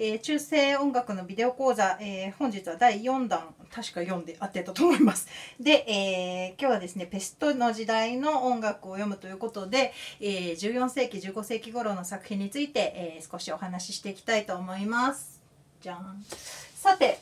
えー、中世音楽のビデオ講座、えー、本日は第4弾確か読んであってたと思います。で、えー、今日はですねペストの時代の音楽を読むということで、え、14世紀15世紀頃の作品について、え、少しお話ししていきたいと思います。じゃんさて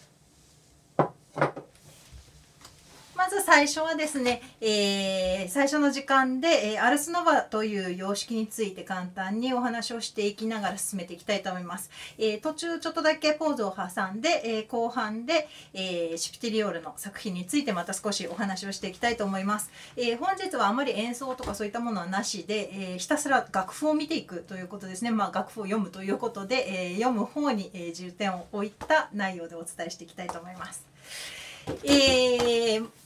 まず最初はですね、えー、最初の時間で、えー、アルスノバという様式について簡単にお話をしていきながら進めていきたいと思います。えー、途中ちょっとだけポーズを挟んで、え後半で、えシピティリオールの作品についてまた少しお話をしていきたいと思います。え本日はあまり演奏とかそういったものはなしで、えひたすら楽譜を見ていくということですね。まあ、楽譜を読むということで、え読む方に、え重点を置いた内容でお伝えしていきたいと思います。えー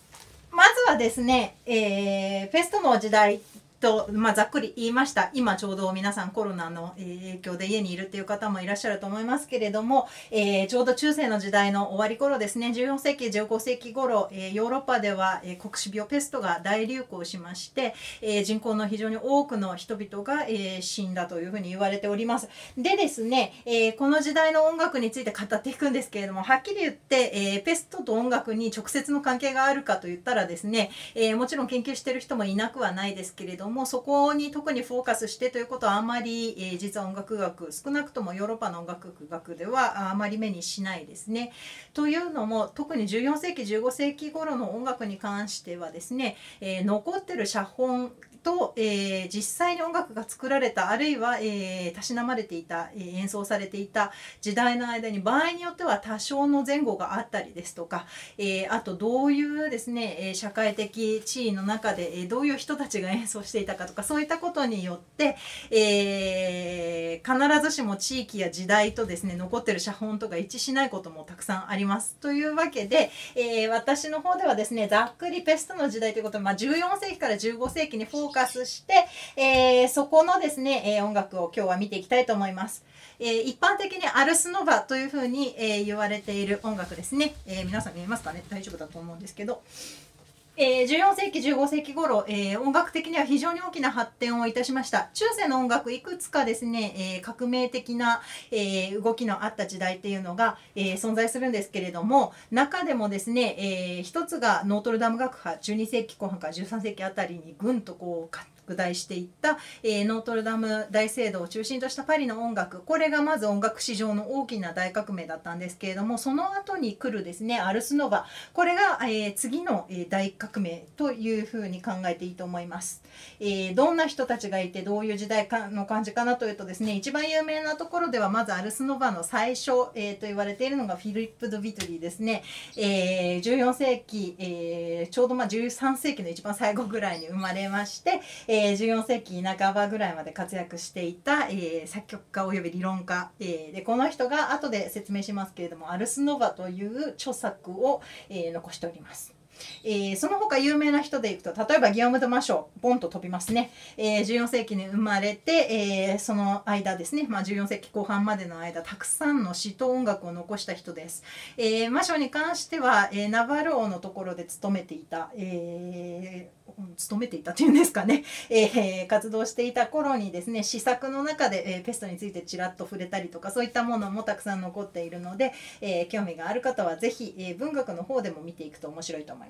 まずはですね、えー、ペストの時代と、まあ、ざっくり言いました。今ちょうど皆さんコロナの影響で家にいるっていう方もいらっしゃると思いますけれども、えー、ちょうど中世の時代の終わり頃ですね。14世紀15世紀頃、えー、ヨーロッパでは、えー、黒死病ペストが大流行しまして、え人口の非常に多くの人々が、え死んだというふうに言われております。でですね、えこの時代の音楽について語っていくんですけれどもはっきり言って、えペストと音楽に直接の関係があるかといったらですね、えもちろん研究してる人もいなくはないですけれどももそこに特にフォーカスしてということはあまり、えー、実は音楽学少なくともヨーロッパの音楽学ではあまり目にしないですね。というのも特に14世紀15世紀頃の音楽に関してはですね、えー、残ってる写本と、えー、実際に音楽が作られたあるいは、えー、たしなまれていた、えー、演奏されていた時代の間に場合によっては多少の前後があったりですとか、えあとどういうですね社会的地位の中で、えどういう人たちが演奏していたかとかそういったことによって、え必ずしも地域や時代とですね残ってる写本とか一致しないこともたくさんあります。というわけで、え私の方ではですねざっくりペストの時代ということで、まあ、14世紀から15世紀にフォーーカスして、えー、そこのですね、えー、音楽を今日は見ていきたいと思います。えー、一般的にアルスノバというふうに、えー、言われている音楽ですね、えー、皆さん見えますかね？大丈夫だと思うんですけど、えー、14世紀15世紀頃、えー、音楽的には非常に大きな発展をいたしました。中世の音楽いくつかですね、えー、革命的な、え動きのあった時代っていうのが、え存在するんですけれども中でもですね、えー一つがノートルダム学派12世紀後半から13世紀あたりにぐんとこう拡大していった、えー、ノートルダム大聖堂を中心としたパリの音楽。これがまず音楽史上の大きな大革命だったんですけれどもその後に来るですねアルスノバ。これが、えー、次の、えー、大革命というふうに考えていいと思います、えどんな人たちがいてどういう時代かの感じかなというとですね一番有名なところではまずアルスノバの最初、えと言われているのがフィリップ・ド・ヴィトリーですね、え14世紀、えちょうどまあ13世紀の一番最後ぐらいに生まれまして、ええー、14世紀半ばぐらいまで活躍していた、えー、作曲家および理論家、えー、でこの人が後で説明しますけれども「アルスノバ」という著作を、えー、残しております。えー、その他有名な人でいくと例えばギオム・ド・マショボンと飛びますね、えー、14世紀に生まれて、えー、その間ですね、まあ、14世紀後半までの間たくさんの詩と音楽を残した人です、えー、マショに関しては、えー、ナバル王のところで勤めていた、えー、勤めていたというんですかね、えー、活動していた頃にですね試作の中で、えー、ペストについてちらっと触れたりとかそういったものもたくさん残っているので、えー、興味がある方は是非、え、文学の方でも見ていくと面白いと思い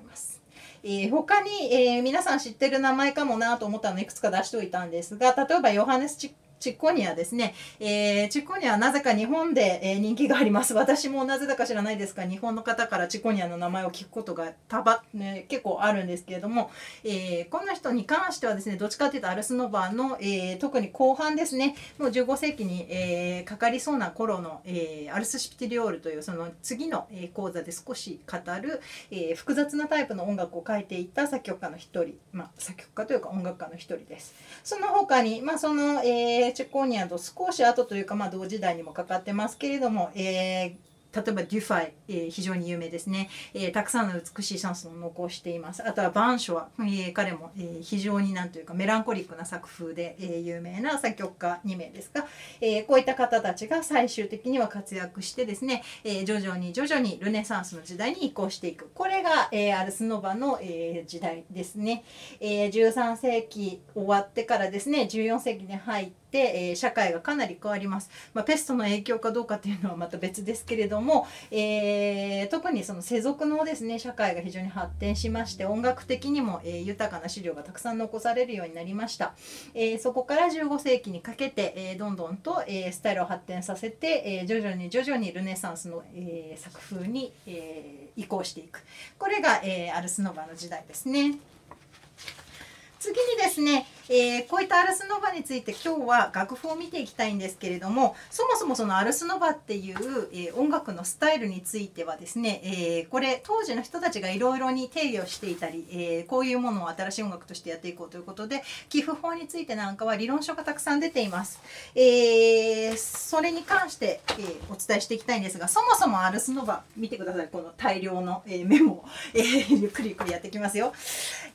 ます。えー、他に、えー、皆さん知ってる名前かもなと思ったのいくつか出しておいたんですが例えばヨハネス・チッチッコニアですね。えー、チッコニアはなぜか日本で、えー、人気があります。私もなぜだか知らないですが、日本の方からチッコニアの名前を聞くことがたば、ね、結構あるんですけれども、えー、この人に関してはですね、どっちかというとアルスノバの、えー、特に後半ですね、もう15世紀に、えー、かかりそうな頃の、えー、アルス・シピティリオールというその次の、えー、講座で少し語る、えー、複雑なタイプの音楽を書いていた作曲家の一人、まあ、作曲家というか音楽家の一人です。その他に、まあ、その、えーチコーニアと少し後というか、まあ、同時代にもかかってますけれども、えー例えばデュファイ、えー、非常に有名ですね、えー、たくさんの美しいシャンソンを残しています。あとはバンショワ、えー、彼も、えー、非常になんというかメランコリックな作風で、えー、有名な作曲家2名ですが、えー、こういった方たちが最終的には活躍してですね、えー、徐々に徐々にルネサンスの時代に移行していく。これが、えー、アルスノバの、えー、時代ですね、えー、13世紀終わってからですね14世紀に入って、えー、社会がかなり変わります、まあ、ペストの影響かどうかっていうのはまた別ですけれども、えー、特にその世俗のですね社会が非常に発展しまして音楽的にも、えー、豊かな資料がたくさん残されるようになりました、え、そこから15世紀にかけて、え、どんどんと、え、スタイルを発展させて、え、徐々に徐々にルネサンスの、え、作風に、え、移行していく。これが、え、アルスノバの時代ですね。次にですね、えー、こういったアルスノバについて今日は楽譜を見ていきたいんですけれどもそもそもそのアルスノバっていう、えー、音楽のスタイルについてはですね、えー、これ当時の人たちがいろいろに定義をしていたり、えこういうものを新しい音楽としてやっていこうということで寄付法についてなんかは理論書がたくさん出ています。えーそれに関して、えお伝えしていきたいんですがそもそもアルスノバ見てくださいこの大量の、えメモ、えゆっくりゆっくりやっていきますよ。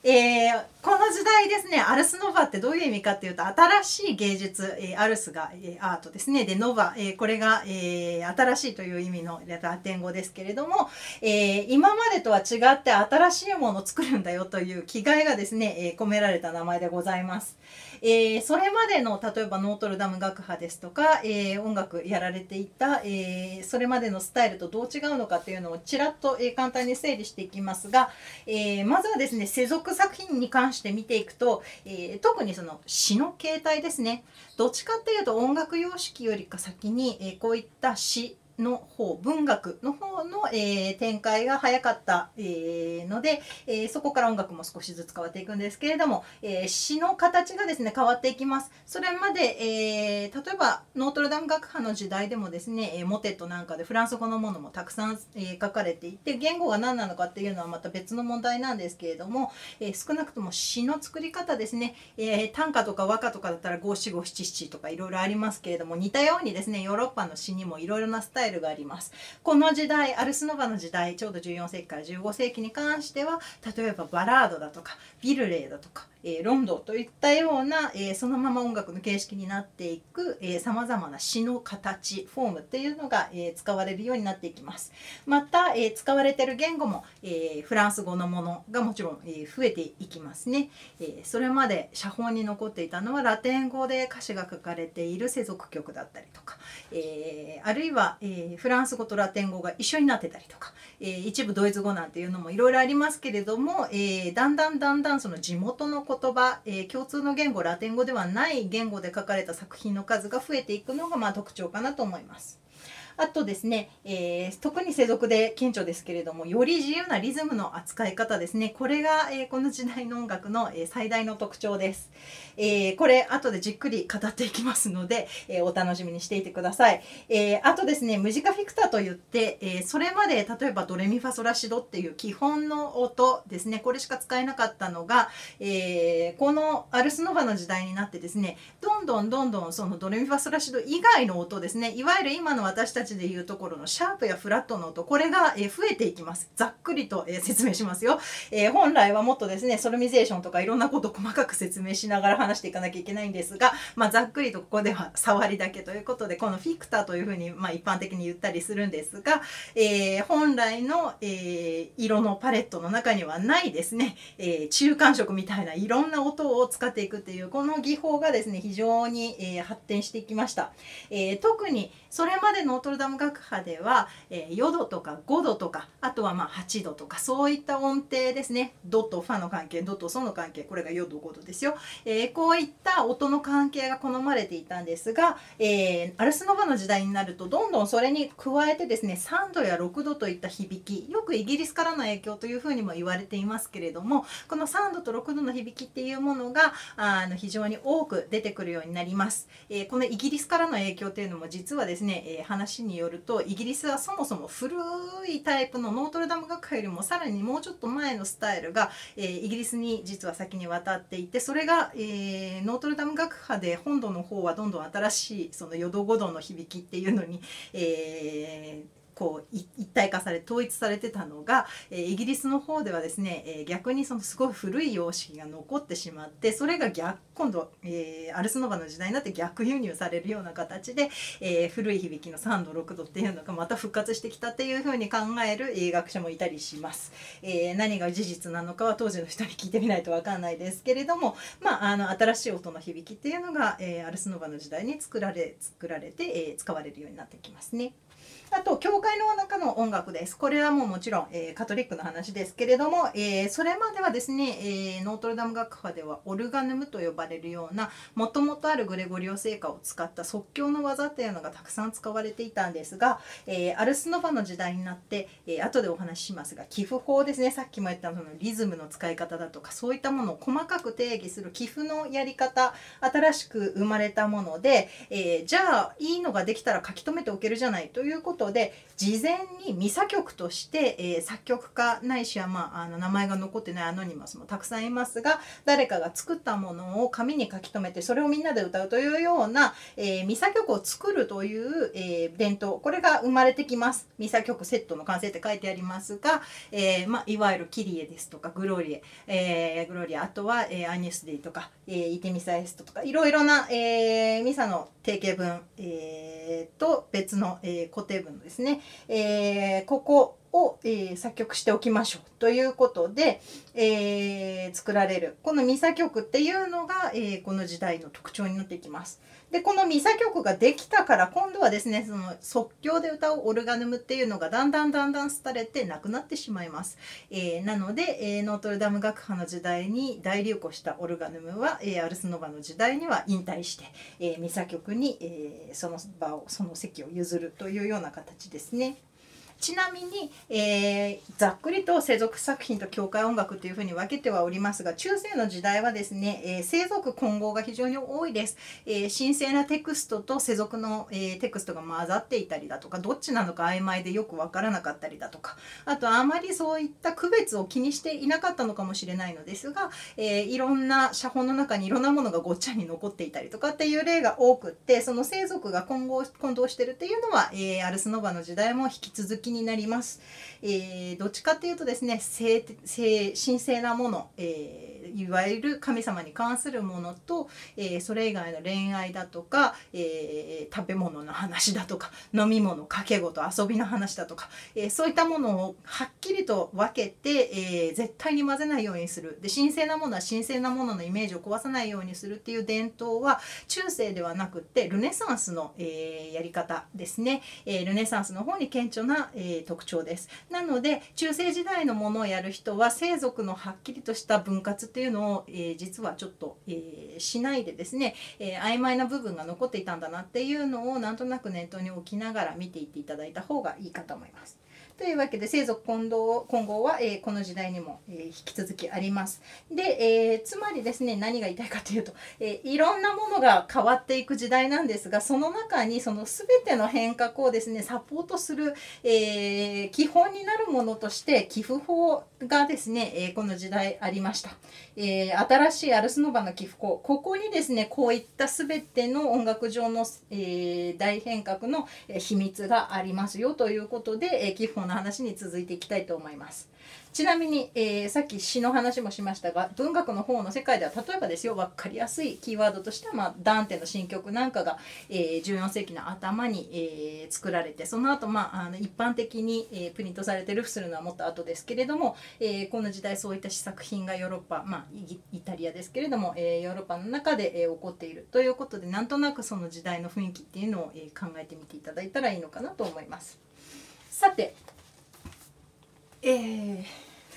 えこの時代ですねアルスノバってどういう意味かっていうと新しい芸術、えー、アルスが、えー、アートですねでノバ、えー、これが、えー、新しいという意味のラテン語ですけれども、えー、今までとは違って新しいものを作るんだよという気概がですね、えー、込められた名前でございます。えー、それまでの例えばノートルダム学派ですとか、えー、音楽やられていた、えー、それまでのスタイルとどう違うのかっていうのをちらっと、え簡単に整理していきますが、えまずはですね世俗作品に関して見ていくと、え特にその詩の形態ですね。どっちかっていうと音楽様式よりか先に、えこういった詩の方文学の方の、えー、展開が早かった、えー、ので、えー、そこから音楽も少しずつ変わっていくんですけれども、え詩の形がですね変わっていきます。それまで、え例えばノートルダム学派の時代でもですね、えモテットなんかでフランス語のものもたくさん、え書かれていて言語が何なのかっていうのはまた別の問題なんですけれども、え少なくとも詩の作り方ですね、え短歌とか和歌とかだったら五七五七七とかいろいろありますけれども似たようにですねヨーロッパの詩にもいろいろなスタイルタイルがあります。この時代アルスノバの時代ちょうど14世紀から15世紀に関しては例えばバラードだとかビルレーだとかえー、ロンドといったような、えー、そのまま音楽の形式になっていくさまざまな詩の形フォームっていうのが、えー、使われるようになっていきます。また、え使われてる言語も、えフランス語のものがもちろん、え増えていきますね、えそれまで写本に残っていたのはラテン語で歌詞が書かれている世俗曲だったりとか、えあるいは、えフランス語とラテン語が一緒になってたりとか、え一部ドイツ語なんていうのもいろいろありますけれども、えだんだんだんだんその地元の言葉、えー、共通の言語ラテン語ではない言語で書かれた作品の数が増えていくのがまあ特徴かなと思います。あとですね、えー、特に世俗で顕著ですけれどもより自由なリズムの扱い方ですね。これが、えー、この時代の音楽の、えー、最大の特徴です、えこれ後でじっくり語っていきますので、えお楽しみにしていてください、えあとですねムジカフィクタといって、えそれまで例えばドレミファソラシドっていう基本の音ですねこれしか使えなかったのが、えこのアルスノバの時代になってですねどんどんどんどんそのドレミファソラシド以外の音ですねいわゆる今の私たちちでいうところのシャープやフラットの音これが、え増えていきます。ざっくりと、え説明しますよ、え本来はもっとですねソルミゼーションとかいろんなこと細かく説明しながら話していかなきゃいけないんですが、まあ、ざっくりとここでは触りだけということでこの ficta というふうに、まあ、一般的に言ったりするんですが、えー、本来の、え、色のパレットの中にはないですね、え、中間色みたいないろんな音を使っていくっていうこの技法がですね非常に、え発展していきました、え特にそれまでノートルダム学派では、えー、4度とか5度とかあとはまあ8度とかそういった音程ですね。ドとファの関係ドとソの関係これが4度5度ですよ、えー、こういった音の関係が好まれていたんですが、えー、アルスノバの時代になるとどんどんそれに加えてですね3度や6度といった響きよくイギリスからの影響というふうにも言われていますけれどもこの3度と6度の響きっていうものがあの非常に多く出てくるようになります、えこのイギリスからの影響っていうのも実はですね、え話によるとイギリスはそもそも古いタイプのノートルダム学派よりもさらにもうちょっと前のスタイルが、えー、イギリスに実は先に渡っていてそれが、えー、ノートルダム学派で本土の方はどんどん新しいその淀五度の響きっていうのに、えーこう一体化され統一されてたのが、えー、イギリスの方ではですね、えー、逆にそのすごい古い様式が残ってしまってそれが逆今度、えー、アルスノバの時代になって逆輸入されるような形で、えー、古い響きの3度6度っていうのがまた復活してきたっていうふうに考える医学者もいたりします。えー、何が事実なのかは当時の人に聞いてみないと分かんないですけれども、まあ、あの新しい音の響きっていうのが、えー、アルスノバの時代に作られ作られて、えー、使われるようになってきますね。あと教会の中の音楽です。これはもうもちろん、えー、カトリックの話ですけれども、えー、それまではですね、えー、ノートルダム学派ではオルガヌムと呼ばれるようなもともとあるグレゴリオ聖歌を使った即興の技っていうのがたくさん使われていたんですが、えアルスノバの時代になって、え後でお話ししますが寄付法ですねさっきも言ったそのリズムの使い方だとかそういったものを細かく定義する寄付のやり方新しく生まれたもので、えじゃあいいのができたら書き留めておけるじゃないということで事前にミサ曲として、えー、作曲家ないしは、まあ、あの名前が残ってないアノニマスもたくさんいますが誰かが作ったものを紙に書き留めてそれをみんなで歌うというような、えー、ミサ曲を作るという、えー、伝統これが生まれてきます。ミサ曲セットの完成って書いてありますが、えーまあ、いわゆるキリエですとかグロリエ、えー、グロリエあとは、えー、アニュスデイとか、えー、イテミサエストとかいろいろな、えー、ミサの定型文、えー、と別の、えー、固定文ですね、えー、ここを、えー、作曲しておきましょうということで、えー、作られるこのミサ曲っていうのが、えー、この時代の特徴になってきます。でこのミサ曲ができたから今度はですねその即興で歌うオルガヌムっていうのがだんだんだんだん廃れてなくなってしまいます。えー、なので、えー、ノートルダム学派の時代に大流行したオルガヌムは、えー、アルスノバの時代には引退して、えー、ミサ曲に、えー、その場をその席を譲るというような形ですね。ちなみに、えー、ざっくりと世俗作品と教会音楽というふうに分けてはおりますが中世の時代はですね、えー、世俗混合が非常に多いです、えー、神聖なテクストと世俗の、え、テクストが混ざっていたりだとかどっちなのか曖昧でよく分からなかったりだとかあとあまりそういった区別を気にしていなかったのかもしれないのですが、えー、いろんな写本の中にいろんなものがごっちゃに残っていたりとかっていう例が多くってその世俗が混合混同してるっていうのは、えー、アルスノバの時代も引き続き気になります。えー、どっちかっていうとですね聖神聖なもの、えーいわゆる神様に関するものと、えー、それ以外の恋愛だとか、えー、食べ物の話だとか飲み物掛け事遊びの話だとか、えー、そういったものをはっきりと分けて、え絶対に混ぜないようにするで神聖なものは神聖なもののイメージを壊さないようにするっていう伝統は中世ではなくってルネサンスの、えやり方ですね、えルネサンスの方に顕著な、え特徴です。なので中世時代のものをやる人は聖族のはっきりとした分割っていうのを、えー、実はちょっと、えー、しないでですね、えー、曖昧な部分が残っていたんだなっていうのをなんとなく念頭に置きながら見ていっていただいた方がいいかと思います。というわけで生族混同混合は、えー、この時代にも、えー、引き続きあります。で、えー、つまりですね何が言いたいかというと、えいろんなものが変わっていく時代なんですがその中にその全ての変革をですねサポートする、え基本になるものとして寄付法がですね、えこの時代ありました。え新しいアルスノバの寄付法ここにですねこういった全ての音楽上の、え大変革の秘密がありますよということで、え寄付の話に続いていきたいと思います。ちなみに、えー、さっき詩の話もしましたが文学の方の世界では例えばですよ分かりやすいキーワードとしては、まあ、ダンテの新曲なんかが、えー、14世紀の頭に、えー、作られてその後、まあ、あの一般的に、えプリントされてルフするのはもっと後ですけれども、えこの時代そういった試作品がヨーロッパ、まあ、イタリアですけれども、えヨーロッパの中で、え起こっているということでなんとなくその時代の雰囲気っていうのを、え考えてみていただいたらいいのかなと思います。さてえー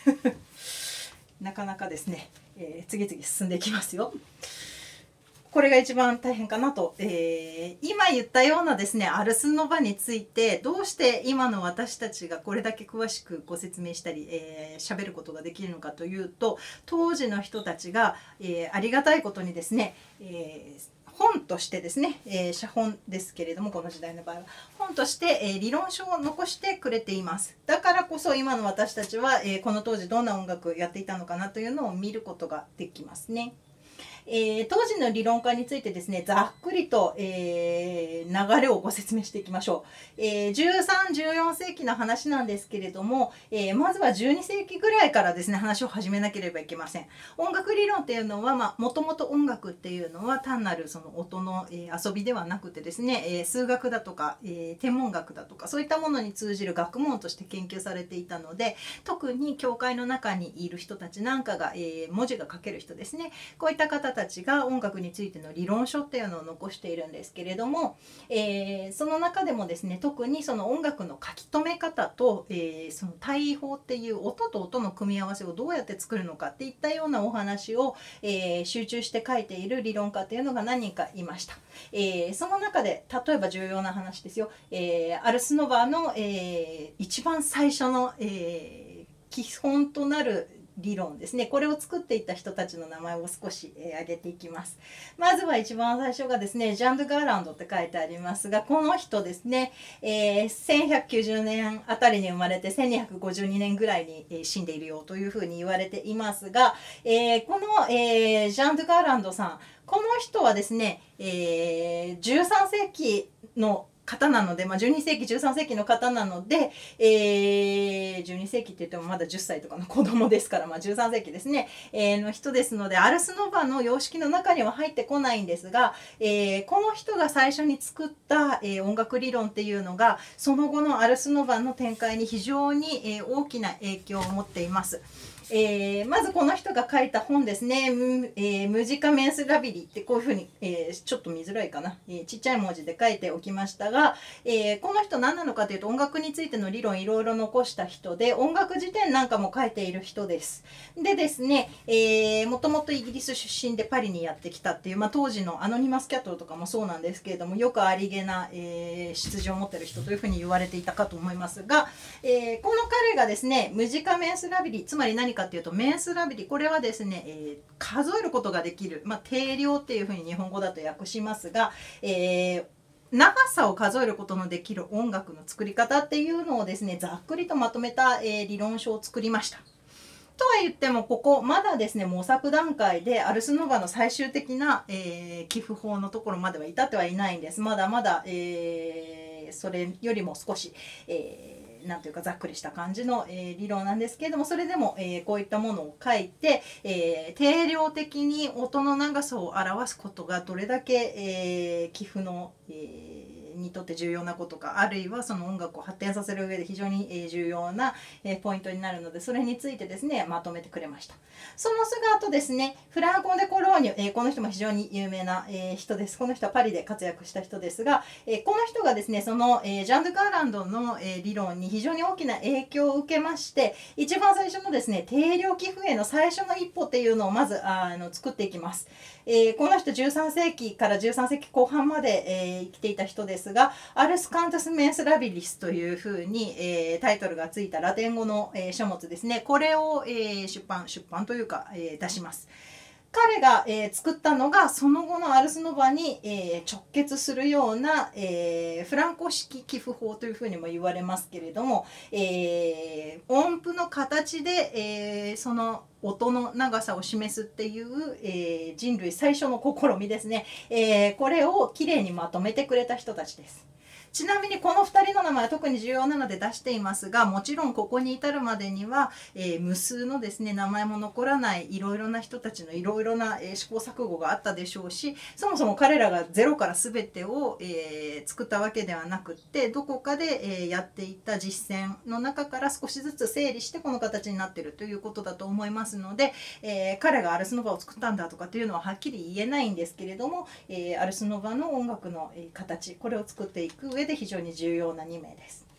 なかなかですね、えー、次々進んでいきますよ。これが一番大変かなと、えー、今言ったようなですねアルスノバについてどうして今の私たちがこれだけ詳しくご説明したり喋、えー、ることができるのかというと当時の人たちが、えー、ありがたいことにですね、えー本としてですね、えー、写本ですけれどもこの時代の場合は本として、えー、理論書を残してくれていますだからこそ今の私たちは、えー、この当時どんな音楽やっていたのかなというのを見ることができますね。えー、当時の理論家についてですねざっくりと、えー、流れをご説明していきましょう、えー、1314世紀の話なんですけれども、えまずは12世紀ぐらいからですね話を始めなければいけません。音楽理論っていうのはもともと音楽っていうのは単なるその音の、え遊びではなくてですね、え数学だとか、え天文学だとかそういったものに通じる学問として研究されていたので特に教会の中にいる人たちなんかが、え文字が書ける人ですね。こういった方たたちが音楽についての理論書っていうのを残しているんですけれども、えー、その中でもですね特にその音楽の書き留め方と、えー、その対位法っていう音と音の組み合わせをどうやって作るのかっていったようなお話を、えー、集中して書いている理論家っていうのが何人かいました。えその中で例えば重要な話ですよ、えアルスノバの、え一番最初の、え基本となる理論ですね。これを作っていった人たちの名前を少し、えー、挙げていきます。まずは一番最初がですねジャンド・ガーランドって書いてありますがこの人ですね、えー、1190年あたりに生まれて1252年ぐらいに、えー、死んでいるよというふうに言われていますが、えー、この、えー、ジャンド・ガーランドさんこの人はですね、えー、13世紀の方なので、まあ、12世紀13世紀の方なので、えー、12世紀って言ってもまだ10歳とかの子供ですから、まあ、13世紀ですね、えー、の人ですのでアルスノバの様式の中には入ってこないんですが、えー、この人が最初に作った、えー、音楽理論っていうのがその後のアルスノバの展開に非常に、えー、大きな影響を持っています。えー、まずこの人が書いた本ですね「えー、ムジカメンスラビリ」ってこういうふうに、えー、ちょっと見づらいかな、えちっちゃい文字で書いておきましたが、えこの人何なのかというと音楽についての理論いろいろ残した人で音楽辞典なんかも書いている人です。でですね、えもともとイギリス出身でパリにやってきたっていう、まあ、当時のアノニマスキャットとかもそうなんですけれどもよくありげな、え出自を持ってる人というふうに言われていたかと思いますが、えこの彼がですねムジカメンスラビリ。つまり何かかっていうとメンスラビリこれはですね、えー、数えることができる、まあ、定量っていうふうに日本語だと訳しますが、えー長さを数えることのできる音楽の作り方っていうのをですねざっくりとまとめた、えー、理論書を作りました。とは言ってもここまだですね模索段階でアルスノバの最終的な、えー、寄付法のところまでは至ってはいないんです。まだまだ、えー、それよりも少し、えなんというかざっくりした感じの、えー、理論なんですけれどもそれでも、えー、こういったものを書いて、えー、定量的に音の長さを表すことがどれだけ、え寄付の、えーにとって重要なことかあるいはその音楽を発展させる上で非常に重要なポイントになるのでそれについてですねまとめてくれました。その姿ですねフランコン・デ・コローニュ、えこの人も非常に有名な、え人です。この人はパリで活躍した人ですが、えこの人がですねその、えジャンド・ガーランドの、え理論に非常に大きな影響を受けまして一番最初のですね定量寄付への最初の一歩っていうのをまずあの作っていきます、えこの人13世紀から13世紀後半まで、え生きていた人です。ですがアルス・カンタス・メンス・ラビリスというふうに、えー、タイトルがついたラテン語の、えー、書物ですねこれを、えー、出版出版というか、え出します。彼が、えー、作ったのがその後のアルスノバに、えー、直結するような、えー、フランコ式寄付法というふうにも言われますけれども、え音符の形で、えその音の長さを示すっていう、え人類最初の試みですね、えこれをきれいにまとめてくれた人たちです。ちなみにこの2人の名前は特に重要なので出していますがもちろんここに至るまでには、えー、無数のですね名前も残らないいろいろな人たちのいろいろな、えー、試行錯誤があったでしょうしそもそも彼らがゼロから全てを、えー、作ったわけではなくってどこかで、えやっていった実践の中から少しずつ整理してこの形になっているということだと思いますので、え彼がアルスノバを作ったんだとかっていうのははっきり言えないんですけれども、えアルスノバの音楽の形これを作っていく上上で非常に重要な2名です。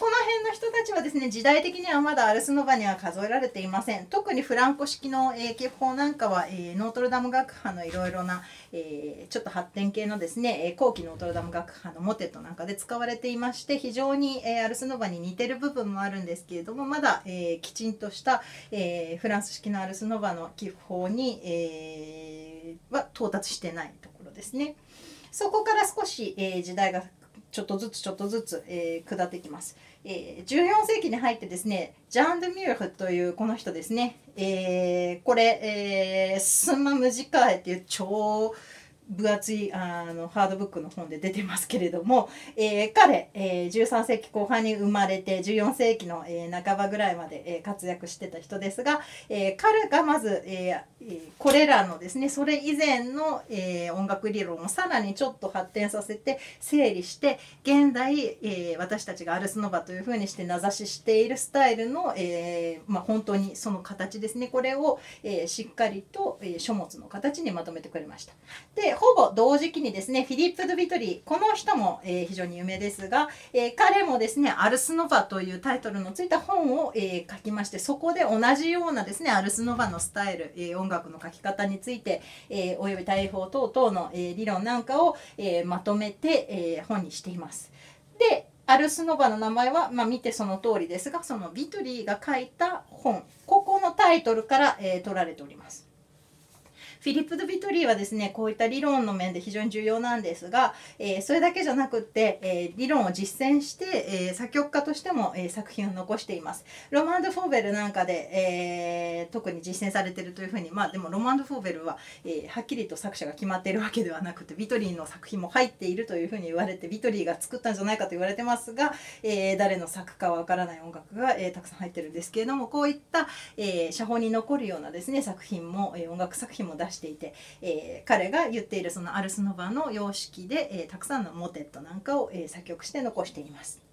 この辺の人たちはですね時代的にはまだアルスノバには数えられていません特にフランコ式の、えー、記法なんかは、え、ノートルダム学派のいろいろな、え、ちょっと発展系のですね、後期ノートルダム学派のモテットなんかで使われていまして非常に、えアルスノバに似てる部分もあるんですけれどもまだ、えきちんとした、えフランス式のアルスノバの記法に、えは到達してないところですね。そこから少し、え時代がちょっとずつちょっとずつ、えー、下っていきます。えー、14世紀に入ってですねジャン・ドゥ・ミューフというこの人ですね、えー、これ、えー、スンマムジカエっていう超分厚いあのハードブックの本で出てますけれども、えー、彼、えー、13世紀後半に生まれて14世紀の、えー、半ばぐらいまで、えー、活躍してた人ですが、えー、彼がまず、えー、これらのですねそれ以前の、えー、音楽理論をさらにちょっと発展させて整理して現代、えー、私たちがアルスノバというふうにして名指ししているスタイルの、えーまあ、本当にその形ですねこれを、えー、しっかりと、えー、書物の形にまとめてくれました。でほぼ同時期にですねフィリップ・ドゥ・ビトリーこの人も、えー、非常に有名ですが、えー、彼もですね「アルスノバ」というタイトルのついた本を、えー、書きましてそこで同じようなですねアルスノバのスタイル、え、音楽の書き方について、えー、および大砲等々の、え、理論なんかを、え、まとめて、え、本にしています。でアルスノバの名前は、まあ、見てその通りですがそのビトリーが書いた本ここのタイトルから、え、取られております。フィリップ・ド・ビトリーはですねこういった理論の面で非常に重要なんですが、えー、それだけじゃなくって、えー、理論を実践して、えー、作曲家としても、え作品を残しています。ロマン・ド・フォーベルなんかで、え特に実践されているというふうにまあでもロマン・ド・フォーベルは、えはっきりと作者が決まっているわけではなくてビトリーの作品も入っているというふうに言われてビトリーが作ったんじゃないかと言われてますが、え誰の作かはわからない音楽が、えたくさん入ってるんですけれどもこういった、え写本に残るようなですね作品も、え音楽作品も出していて、えー、彼が言っているそのアルスノバの様式で、えー、たくさんのモテットなんかを、えー、作曲して残しています。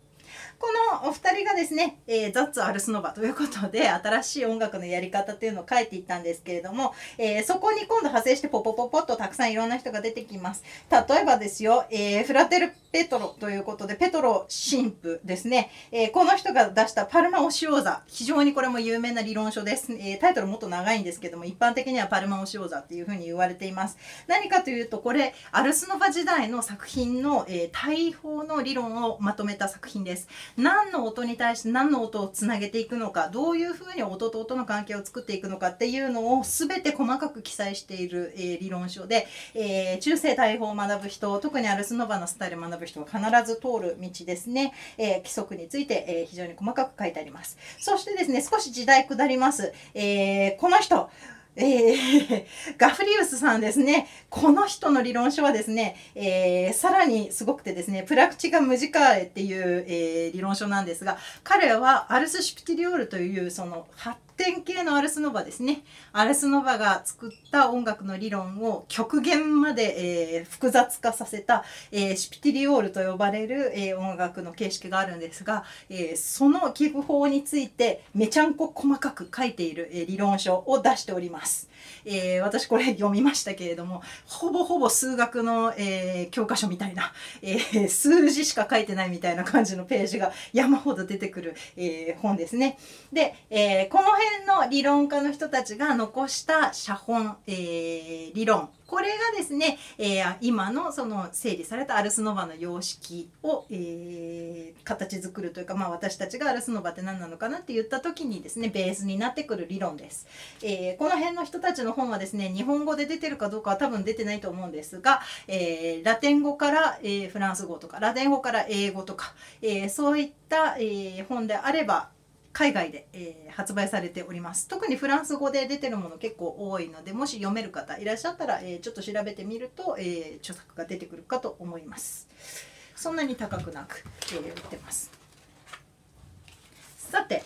このお二人がですね、えー、ザッツ・アルスノバということで新しい音楽のやり方っていうのを書いていったんですけれども、えー、そこに今度派生してポポポポッとたくさんいろんな人が出てきます。例えばですよ、えー、フラテル・ペトロということで、ペトロ神父ですね、えー、この人が出したパルマ・オシオーザ、非常にこれも有名な理論書です。えー、タイトルもっと長いんですけども、一般的にはパルマ・オシオーザっていうふうに言われています。何かというと、これ、アルスノバ時代の作品の、えー、大砲の理論をまとめた作品です。何の音に対して何の音をつなげていくのかどういうふうに音と音の関係を作っていくのかっていうのを全て細かく記載している、えー、理論書で、えー、中世大法を学ぶ人特にアルスノバのスタイルを学ぶ人は必ず通る道ですね、えー、規則について、え非常に細かく書いてあります。そしてですね少し時代下ります、えこの人えー、ガフリウスさんですね。この人の理論書はですね、えー、さらにすごくてですね、プラクチカ・ムジカーレっていう、えー、理論書なんですが、彼はアルス・シュピティリオールというその発典型のアルスノバですね。アルスノバが作った音楽の理論を極限まで、えー、複雑化させた、えー、シピティリオールと呼ばれる、えー、音楽の形式があるんですが、えその寄付法についてめちゃんこ細かく書いている、え理論書を出しております。えー私これ読みましたけれども、ほぼほぼ数学の、え教科書みたいな、え数字しか書いてないみたいな感じのページが山ほど出てくる、え本ですね。で、えこの辺の理論家の人たちが残した写本、え、理論これがですね、えー、今のその整理されたアルスノバの様式を、えー、形作るというか、まあ、私たちがアルスノバって何なのかなって言った時にですねベースになってくる理論です、えー、この辺の人たちの本はですね日本語で出てるかどうかは多分出てないと思うんですが、えーラテン語から、えフランス語とかラテン語から英語とか、えそういった、え本であれば海外で、えー、発売されております。特にフランス語で出てるもの結構多いのでもし読める方いらっしゃったら、えー、ちょっと調べてみると、えー、著作が出てくるかと思います。そんなに高くなく、え売ってます。さて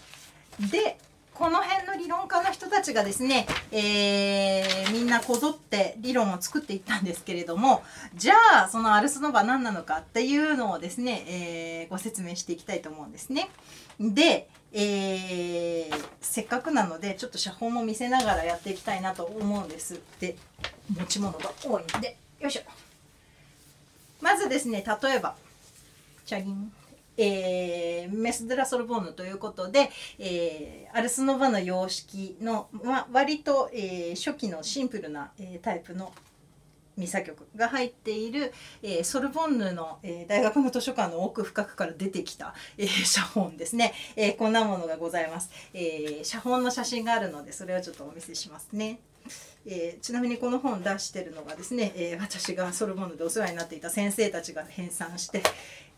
でこの辺の理論家の人たちがですね、えー、みんなこぞって理論を作っていったんですけれどもじゃあそのアルスノバ何なのかっていうのをですね、えー、ご説明していきたいと思うんですね。で、えー、せっかくなのでちょっと写本も見せながらやっていきたいなと思うんですで持ち物が多いんで。よいしょ。まずですね例えばチャギン。えー、メス・デラ・ソルボーヌということで、えー、アルスノバの様式の、ま、割と、えー、初期のシンプルな、えタイプのミサ曲が入っている、えー、ソルボンヌの、えー、大学の図書館の奥深くから出てきた、えー、写本ですね、えー、こんなものがございます、えー、写本の写真があるのでそれをちょっとお見せしますね。えー、ちなみにこの本出してるのがですね、えー、私がソルボンヌでお世話になっていた先生たちが編纂して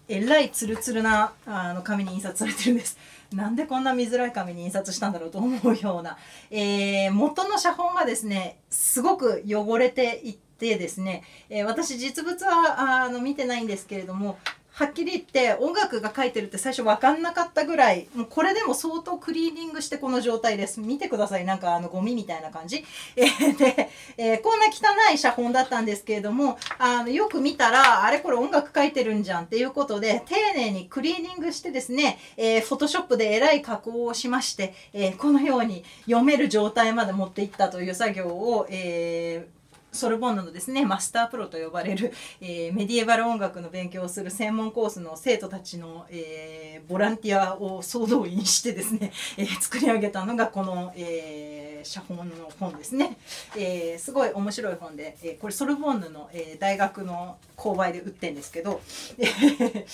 えらいツルツルなあの紙に印刷されてるんです。なんでこんな見づらい紙に印刷したんだろうと思うような、えー、元の写本がですねすごく汚れていってですね、えー、私実物はあの見てないんですけれどもはっきり言って音楽が書いてるって最初分かんなかったぐらいもうこれでも相当クリーニングしてこの状態です。見てください。なんかあのゴミみたいな感じ、えー、で、えー、こんな汚い写本だったんですけれどもあのよく見たらあれこれ音楽書いてるんじゃんっていうことで丁寧にクリーニングしてですね、えー、フォトショップでえらい加工をしまして、えこのように読める状態まで持っていったという作業を、えーソルボンヌのですねマスタープロと呼ばれる、えー、メディエバル音楽の勉強をする専門コースの生徒たちの、えー、ボランティアを総動員してですね、えー、作り上げたのがこの、え、写本の本ですね、え、すごい面白い本で、え、これソルボンヌの、え、大学の購買で売ってんですけど、えー、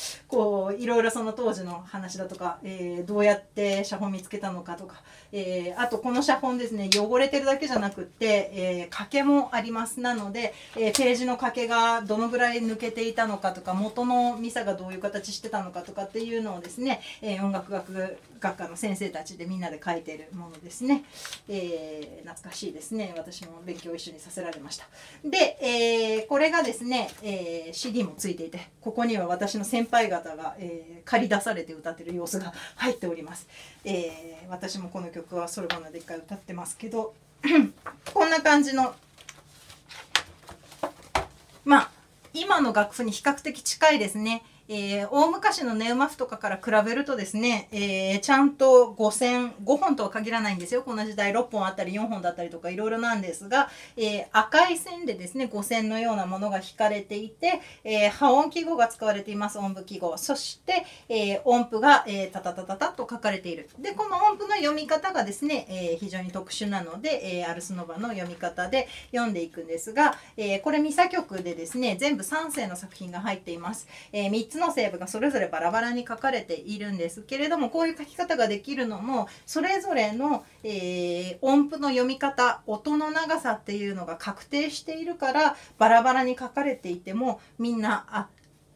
ろいろその当時の話だとか、えー、どうやって写本見つけたのかとか、えー、あとこの写本ですね汚れてるだけじゃなくって、えー、欠けもあります。なので、え、ページの掛けがどのぐらい抜けていたのかとか元のミサがどういう形してたのかとかっていうのをですね、え、音楽学学科の先生たちでみんなで書いてるものですね、え、懐かしいですね。私も勉強一緒にさせられました。で、え、これがですね、えー、CD もついていてここには私の先輩方が、えー、借り出されて歌ってる様子が入っております、えー、私もこの曲はソルバナで一回歌ってますけど こんな感じのまあ今の楽譜に比較的近いですね。えー、大昔のネウマフとかから比べるとですね、えー、ちゃんと5線5本とは限らないんですよ。この時代6本あったり4本だったりとかいろいろなんですが、えー、赤い線でですね5線のようなものが引かれていて、え破音記号が使われています音符記号。そして、え音符が、えタタタタタと書かれている。でこの音符の読み方がですね、え非常に特殊なので、えアルスノバの読み方で読んでいくんですが、えこれミサ曲でですね全部3世の作品が入っています、え3つの成分がそれぞれバラバラに書かれているんですけれどもこういう書き方ができるのもそれぞれの、えー、音符の読み方音の長さっていうのが確定しているからバラバラに書かれていてもみんなあ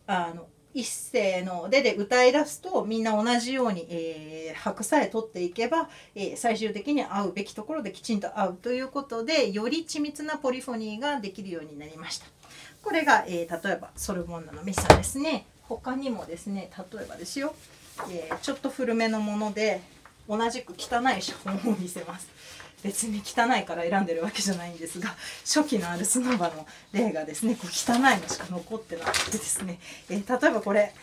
あの一声のでで歌い出すとみんな同じように、えー、拍さえ取っていけば、えー、最終的に合うべきところできちんと合うということでより緻密なポリフォニーができるようになりました。これが、えー、例えばソルボンナのミサですね。他にもですね例えばですよ、えー、ちょっと古めのもので同じく汚い写本を見せます。別に汚いから選んでるわけじゃないんですが初期のアルスノバの例がですねこう汚いのしか残ってなくてですね、えー、例えばこれ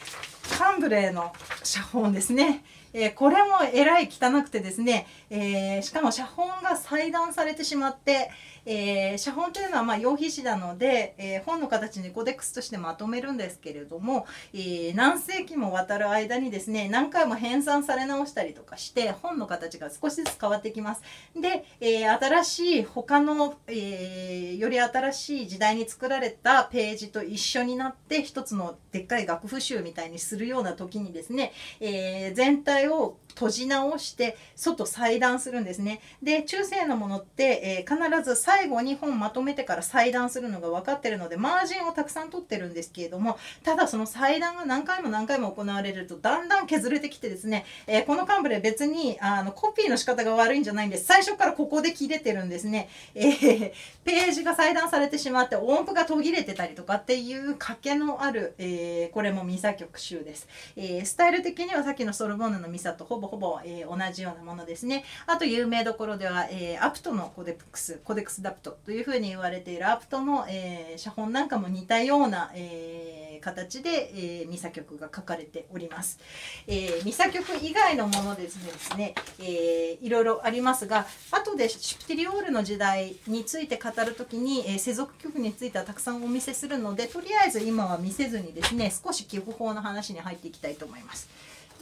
カンブレーの写本ですね。えー、これもえらい汚くてですね、えー、しかも写本が裁断されてしまって、えー、写本というのはまあ用筆紙なので、えー、本の形にコデックスとしてまとめるんですけれども、えー、何世紀も渡る間にですね何回も編纂され直したりとかして本の形が少しずつ変わってきます。で、え新しい他の、えより新しい時代に作られたページと一緒になって一つのでっかい楽譜集みたいにするような時にですね、え全体を閉じ直して外裁断するんですね。で中世のものって、えー、必ず最後に本まとめてから裁断するのが分かってるのでマージンをたくさん取ってるんですけれどもただその裁断が何回も何回も行われるとだんだん削れてきてですね、えー、このカンブレ別にあのコピーの仕方が悪いんじゃないんです最初からここで切れてるんですね。えー、ページが裁断されてしまって音符が途切れてたりとかっていう欠けのある、えー、これもミサ曲集です。えスタイル的にはさっきのソルボンヌのミサとほぼほぼ、えー、同じようなものですね。あと有名どころでは、えー、アプトのコデックス、 Codex d'Apt というふうに言われているアプトの、えー、写本なんかも似たような、えー、形で、えー、ミサ曲が書かれております。えー、ミサ曲以外のものですねですね、えー、いろいろありますが、後でシュプティリオールの時代について語るときに、えー、世俗曲についてはたくさんお見せするので、とりあえず今は見せずにですね、少し寄付法の話に入っていきたいと思います。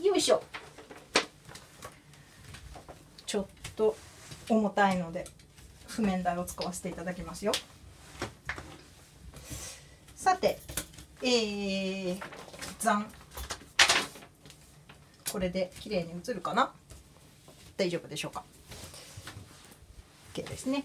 よいしょ。ちょっと重たいので譜面台を使わせていただきますよ。さてえー、残。これで綺麗に映るかな？大丈夫でしょうか？OK ですね。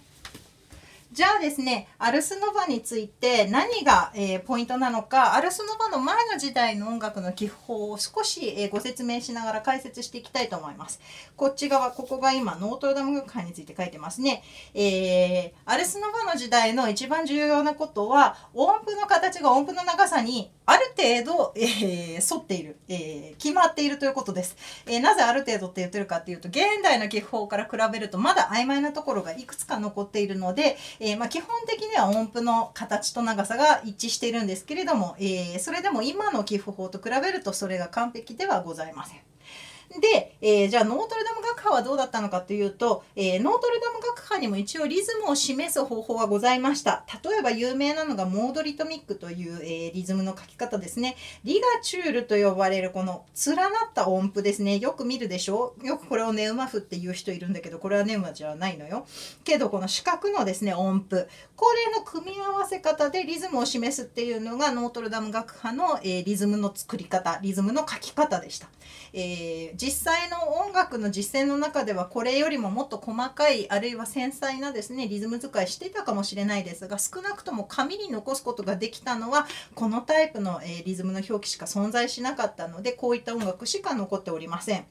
じゃあですね、アルスノバについて何が、えー、ポイントなのか、アルスノバの前の時代の音楽の技法を少し、えー、ご説明しながら解説していきたいと思います。こっち側、ここが今、ノートルダム学派について書いてますね。えー、アルスノバの時代の一番重要なことは、音符の形が音符の長さにある程度、えー、沿っている、えー、決まっているということです、えー、なぜある程度って言ってるかっていうと、現代の技法から比べるとまだ曖昧なところがいくつか残っているので、え、まあ、基本的には音符の形と長さが一致しているんですけれども、え、それでも今の寄付法と比べるとそれが完璧ではございません。で、えー、じゃあノートルダム学派はどうだったのかというと、えー、ノートルダム学派にも一応リズムを示す方法がございました。例えば有名なのが mode rythmique という、えー、リズムの書き方ですね。 ligature と呼ばれるこの連なった音符ですね。よく見るでしょ？よくこれをネウマ符っていう人いるんだけど、これはネウマじゃないのよ。けどこの四角のですね、音符。これの組み合わせ方でリズムを示すっていうのがノートルダム学派の、えー、リズムの作り方、リズムの書き方でした。えー、実際の音楽の実践の中ではこれよりももっと細かいあるいは繊細なですねリズム使いしてたかもしれないですが少なくとも紙に残すことができたのはこのタイプの、え、リズムの表記しか存在しなかったのでこういった音楽しか残っておりません。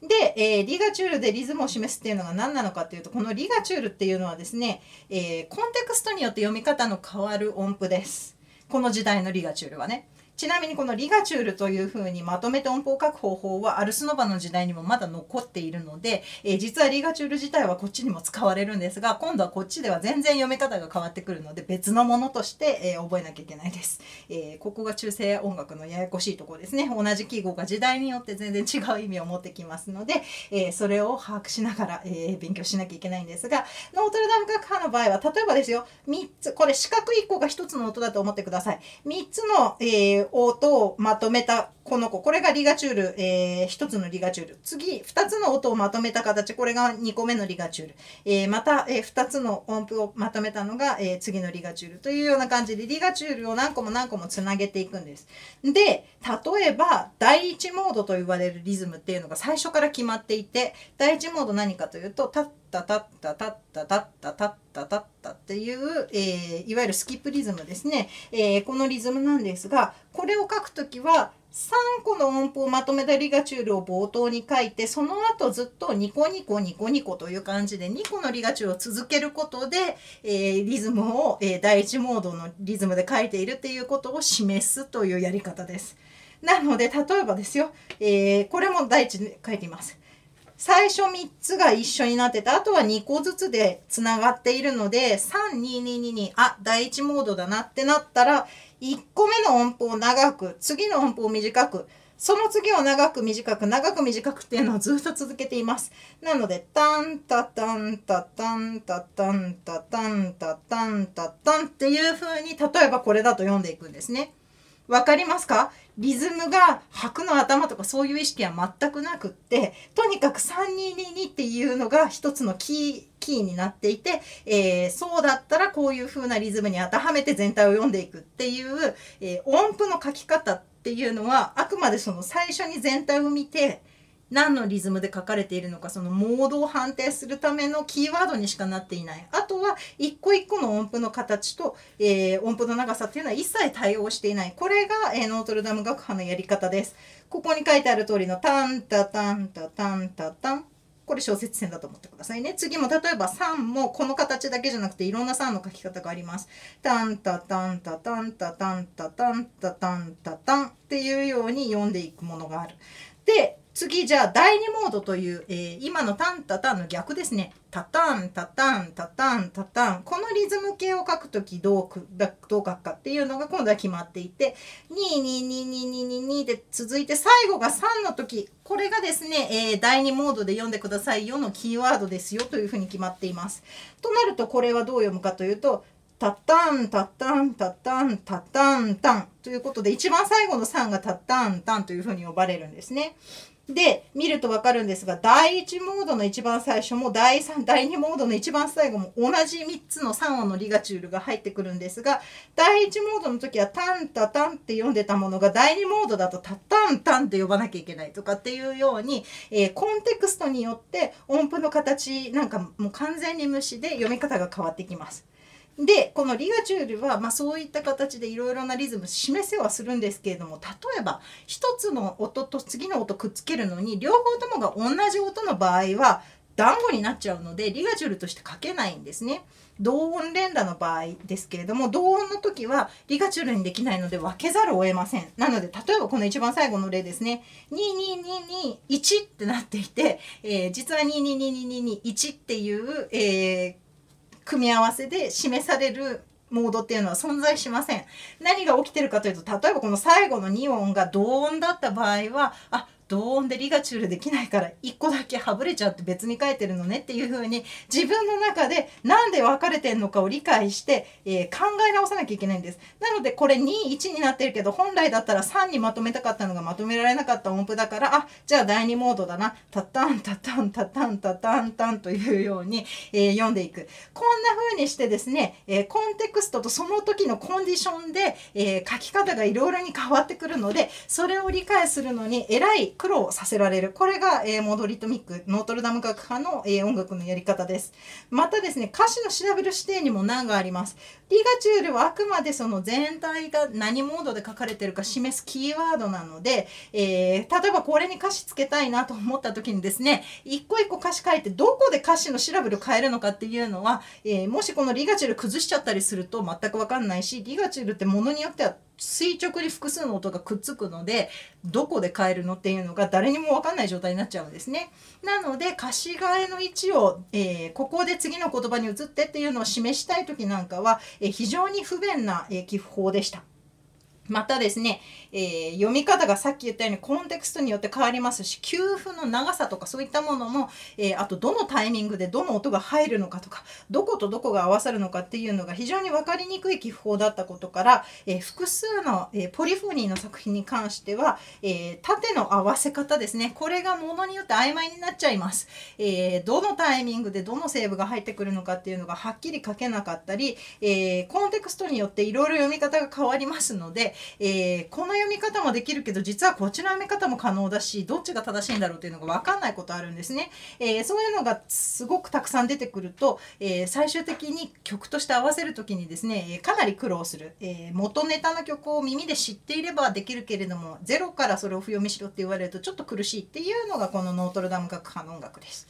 で、えー、リガチュールでリズムを示すっていうのが何なのかっていうとこのリガチュールっていうのはですね、えー、コンテクストによって読み方の変わる音符です。この時代のリガチュールはね。ちなみにこのリガチュールというふうにまとめて音符を書く方法はアルスノバの時代にもまだ残っているので、えー、実はリガチュール自体はこっちにも使われるんですが今度はこっちでは全然読み方が変わってくるので別のものとして、えー、覚えなきゃいけないです、えー、ここが中世音楽のややこしいところですね。同じ記号が時代によって全然違う意味を持ってきますので、えそれを把握しながら、え勉強しなきゃいけないんですがノートルダム学派の場合は例えばですよ3つこれ四角1個が1つの音だと思ってください。3つの、え音をまとめたこの子。これがリガチュール、えー、1つのリガチュール。次、2つの音をまとめた形。これが2個目のリガチュール。えー、また、えー、2つの音符をまとめたのが、えー、次のリガチュール。というような感じで、リガチュールを何個も何個もつなげていくんです。で、例えば、第1モードと言われるリズムっていうのが最初から決まっていて、第1モード何かというと、タッタタッタタッタタッタタッタタッタっていう、えー、いわゆるスキップリズムですね、えー、このリズムなんですがこれを書くときは3個の音符をまとめたリガチュールを冒頭に書いてその後ずっとニコニコニコニコという感じで2個のリガチュールを続けることで、えー、リズムを、えー、第1モードのリズムで書いているっていうことを示すというやり方です。なので例えばですよ、えー、これも第一に書いています。最初3つが一緒になってて、あとは2個ずつでつながっているので、32222、あ、第1モードだなってなったら、1個目の音符を長く、次の音符を短く、その次を長く短く、長く短くっていうのをずっと続けています。なので、タンタタンタタンタタンタタンタタンタタンっていう風に、例えばこれだと読んでいくんですね。わかりますか？リズムが白の頭とかそういう意識は全くなくってとにかく3222っていうのが一つのキーキーになっていて、えー、そうだったらこういう風なリズムに当てはめて全体を読んでいくっていう、えー、音符の書き方っていうのはあくまでその最初に全体を見て何のリズムで書かれているのかそのモードを判定するためのキーワードにしかなっていないあとは一個一個の音符の形と、えー、音符の長さっていうのは一切対応していないこれが、えー、ノートルダム学派のやり方ですここに書いてある通りのタンタタンタタンタタンこれ小説線だと思ってくださいね。次も例えば3もこの形だけじゃなくていろんな3の書き方があります。タンタタンタタンタタンタタンタタンタタンっていうように読んでいくものがある。で、次じゃあ第2モードという、えー、今のタンタタンの逆ですね。タタンタタンタタンタタン。このリズム系を書くときどうどう書くかっていうのが今度は決まっていて、2222222で続いて最後が3の時、これがですね、えー、第2モードで読んでくださいよのキーワードですよというふうに決まっています。となるとこれはどう読むかというと、タッタンタッタンタッタンタッタンタンということで一番最後の3がタッタンタンというふうに呼ばれるんですね。で、見るとわかるんですが、第1モードの一番最初も、第3、第2モードの一番最後も同じ3つの3音のリガチュールが入ってくるんですが、第1モードの時はタンタタンって読んでたものが、第2モードだとタタンタンって呼ばなきゃいけないとかっていうように、えー、コンテクストによって音符の形なんかもう完全に無視で読み方が変わってきます。でこのリガチュールは、まあ、そういった形でいろいろなリズム示せはするんですけれども例えば一つの音と次の音くっつけるのに両方ともが同じ音の場合は団子になっちゃうのでリガチュールとして書けないんですね。同音連打の場合ですけれども同音の時はリガチュールにできないので分けざるを得ません。なので例えばこの一番最後の例ですね22221ってなっていて、えー、実は222221っていう、えー組み合わせで示されるモードっていうのは存在しません。何が起きてるかというと例えばこの最後の2音が同音だった場合はあ同音でリガチュールできないから1個だけはぶれちゃって別に書いてるのねっていう風に自分の中で何で分かれてんのかを理解して、えー、考え直さなきゃいけないんです。なのでこれ21になってるけど本来だったら3にまとめたかったのがまとめられなかった音符だからあじゃあ第2モードだなタタンタタンタタンタタンタンというように、えー、読んでいく。こんな風にしてですね、えー、コンテクストとその時のコンディションで、え書き方がいろいろに変わってくるのでそれを理解するのに偉い苦労させられる。これが、えー、 mode rythmique、ノートルダム楽派の、えー、音楽のやり方です。またですね、歌詞のシラブル指定にも難があります。 ligature はあくまでその全体が何モードで書かれてるか示すキーワードなので、えー、例えばこれに歌詞つけたいなと思った時にですね、一個一個歌詞書いてどこで歌詞のシラブル変えるのかっていうのは、えー、もしこの ligature 崩しちゃったりすると全くわかんないし、 ligature ってものによっては垂直に複数の音がくっつくのでどこで変えるのっていうのが誰にも分かんない状態になっちゃうんですね。なので貸し替えの位置を、えー、ここで次の言葉に移ってっていうのを示したい時なんかは、えー、非常に不便な、えー、寄付法でした。またですね、えー、読み方がさっき言ったようにコンテクストによって変わりますし給付の長さとかそういったものも、えー、あとどのタイミングでどの音が入るのかとかどことどこが合わさるのかっていうのが非常に分かりにくい記符法だったことから、えー、複数の、えポリフォニーの作品に関しては、え縦の合わせ方ですね。これがものによって曖昧になっちゃいます、えどのタイミングでどのセーブが入ってくるのかっていうのがはっきり書けなかったり、えコンテクストによっていろいろ読み方が変わりますので、えー、この読み方もできるけど実はこっちの読み方も可能だしどっちが正しいんだろうっていうのが分かんないことあるんですね。えー、そういうのがすごくたくさん出てくると、えー、最終的に曲として合わせる時にですねかなり苦労する、え元ネタの曲を耳で知っていればできるけれどもゼロからそれを譜読みしろって言われるとちょっと苦しいっていうのがこのノートルダム楽派の音楽です。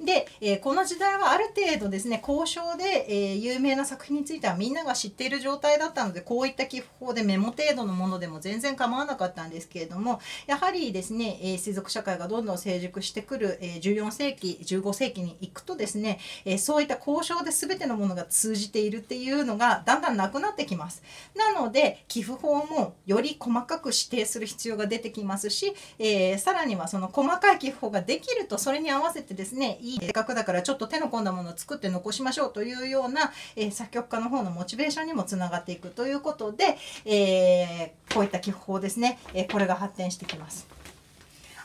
で、えー、この時代はある程度ですね交渉で、えー、有名な作品についてはみんなが知っている状態だったのでこういった寄付法でメモ程度のものでも全然構わなかったんですけれどもやはりですね、えー、水族社会がどんどん成熟してくる、えー、14世紀15世紀に行くとですね、えー、そういった交渉で全てのものが通じているっていうのがだんだんなくなってきます。なので寄付法もより細かく指定する必要が出てきますし、えー、さらにはその細かい寄付法ができるとそれに合わせてですねねいいせっかくだからちょっと手の込んだものを作って残しましょうというような、えー、作曲家の方のモチベーションにもつながっていくということで、えー、こういった寄付法ですね、えこれが発展してきます。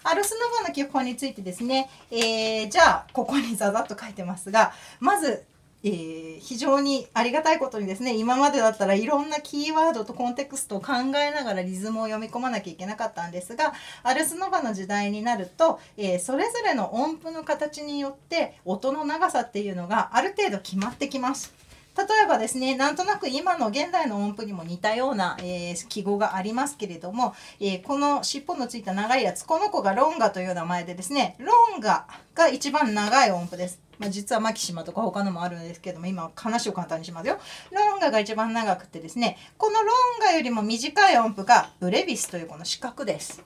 アルスノバの基本についてですね、えー、じゃあここにざざっと書いてますがまずえー、非常にありがたいことにですね今までだったらいろんなキーワードとコンテクストを考えながらリズムを読み込まなきゃいけなかったんですがアルスノバの時代になると、えー、それぞれの音符の形によって音の長さっていうのがある程度決まってきます。例えばですねなんとなく今の現代の音符にも似たような、えー、記号がありますけれども、えー、この尻尾のついた長いやつこの子がロンガという名前でですねロンガが一番長い音符です。まあ、実はマキシマとか他のもあるんですけども今話を簡単にしますよ。ロンガが一番長くてですねこのロンガよりも短い音符がブレビスというこの四角です。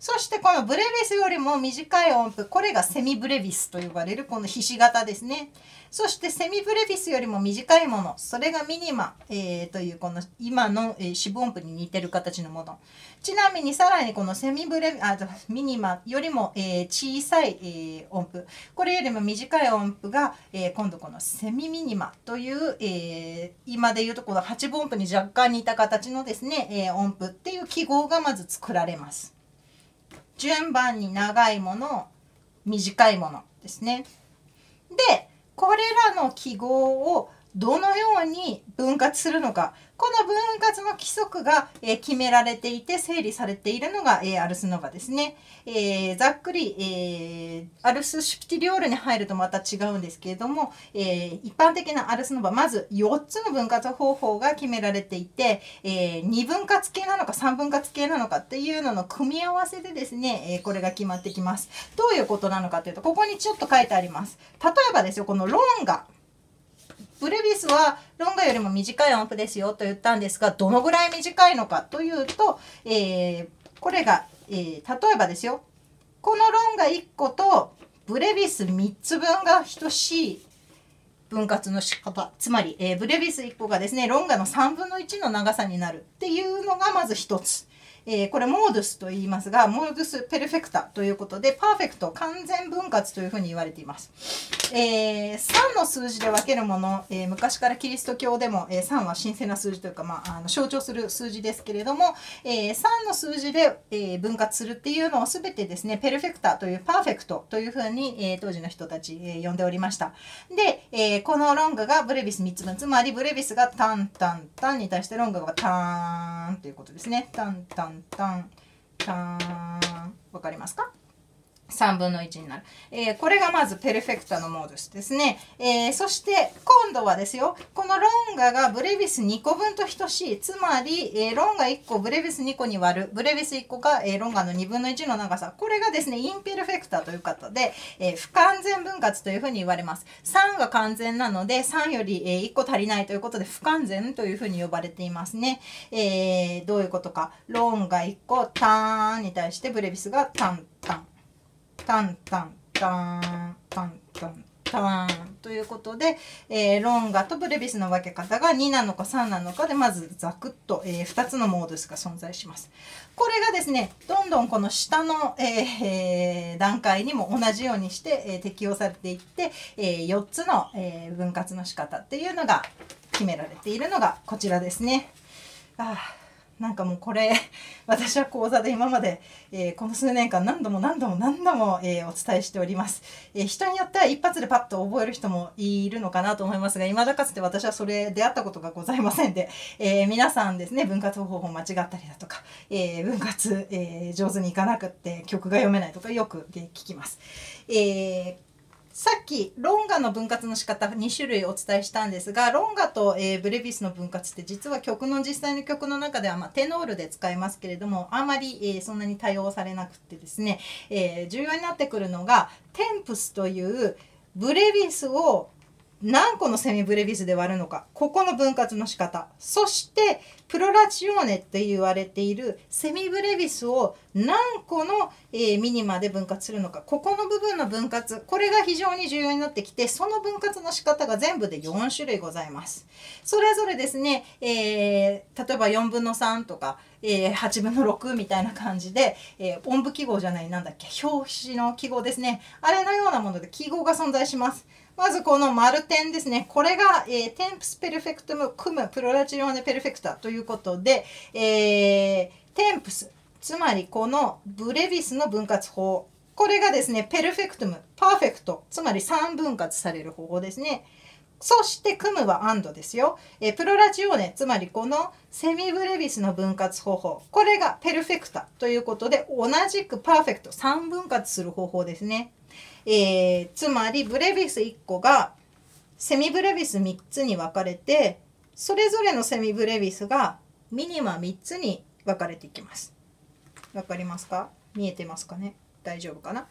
そしてこのブレビスよりも短い音符これがセミブレビスと呼ばれるこのひし形ですね。そしてセミブレビスよりも短いものそれがミニマ、えー、というこの今の、えー、四分音符に似てる形のものちなみにさらにこのセミブレあミニマよりも、えー、小さい、えー、音符これよりも短い音符が、えー、今度このセミミニマという、えー、今でいうとこの8分音符に若干似た形のですね、えー、音符っていう記号がまず作られます。順番に長いもの短いものですね。でこれらの記号をどのように分割するのかこの分割の規則が、え決められていて整理されているのが、えアルスノバですね。えー、ざっくり、えー、アルスシュプティリオールに入るとまた違うんですけれども、えー、一般的なアルスノバまず4つの分割方法が決められていて、え2分割系なのか3分割系なのかっていうのの組み合わせでですね、えこれが決まってきます。どういうことなのかというとここにちょっと書いてあります。例えばですよこのローンガブレビスはロンガよりも短い音符ですよと言ったんですが、どのぐらい短いのかというと、えー、これが、えー、例えばですよ、このロンガ1個とブレビス3つ分が等しい分割の仕方。つまり、えー、ブレビス1個がですね、ロンガの3分の1の長さになるっていうのがまず1つ。えー、これモードスと言いますが、モードスペルフェクタということで、パーフェクト、完全分割というふうに言われています。えー、3の数字で分けるもの、えー、昔からキリスト教でも、えー、3は神聖な数字というか、まあ、あの象徴する数字ですけれども、えー、3の数字で、え、分割するっていうのを全てですね、ペルフェクタというパーフェクトというふうに、え、当時の人たち、え、呼んでおりました。で、え、このロングがブレビス3つ分、つまりブレビスがタンタンタンに対してロングがターンということですね。タンタンンタンタン。わかりますか？3分の1になる。えー、これがまずペルフェクタのモードスですね。えー、そして今度はですよ、このロンガがブレビス2個分と等しい。つまり、えー、ロンガ1個ブレビス2個に割る。ブレビス1個が、えロンガの2分の1の長さ。これがですね、インペルフェクタという方で、え不完全分割というふうに言われます。3が完全なので、3より、え1個足りないということで、不完全というふうに呼ばれていますね。えどういうことか。ロンガ1個、ターンに対してブレビスがタンタン。タンタンタンタンタンタンということで、えー、ロンガとブレビスの分け方が2なのか3なのかでまずザクッと、えー、2つのモードスが存在します。これがですねどんどんこの下の、えー、段階にも同じようにして、え適用されていって、え4つの、え分割の仕方っていうのが決められているのがこちらですね。あなんかもうこれ 私は講座で今まで、えー、この数年間何度も何度も何度も、えー、お伝えしております、えー、人によっては一発でパッと覚える人もいるのかなと思いますが未だかつて私はそれ出会ったことがございませんで、え皆さんですね分割方法間違ったりだとか、え分割、え上手にいかなくって曲が読めないとかよく聞きます。えーさっきロンガの分割の仕方2種類お伝えしたんですがロンガと、えー、ブレビスの分割って実は曲の実際の曲の中では、まあ、テノールで使いますけれどもあまり、えー、そんなに多用されなくってですね、えー、重要になってくるのがテンプスというブレビスを何個のセミブレビスで割るのかここの分割の仕方。そしてプロラチオーネって言われているセミブレビスを何個の、え、ミニマで分割するのか。ここの部分の分割。これが非常に重要になってきてその分割の仕方が全部で4種類ございます。それぞれですね、えー、例えば4分の3とかえー、8分の6みたいな感じで、えー、音符記号じゃないなんだっけ拍子の記号ですね。あれのようなもので記号が存在します。まずこの丸点ですね。これが、えー、 tempus perfectum cum prolatione perfecta ということで、えー、 tempus、つまりこのブレビスの分割法。これがですね、 perfectum、パーフェクト、つまり3分割される方法ですね。そして cum は and ですよ。え prolatione、つまりこのセミブレビスの分割方法。これが perfecta ということで、同じくパーフェクト、3分割する方法ですね。えー、つまりブレビス1個がセミブレビス3つに分かれてそれぞれのセミブレビスがミニマ3つに分かれていきます。わかりますか？見えてますかね？大丈夫かな？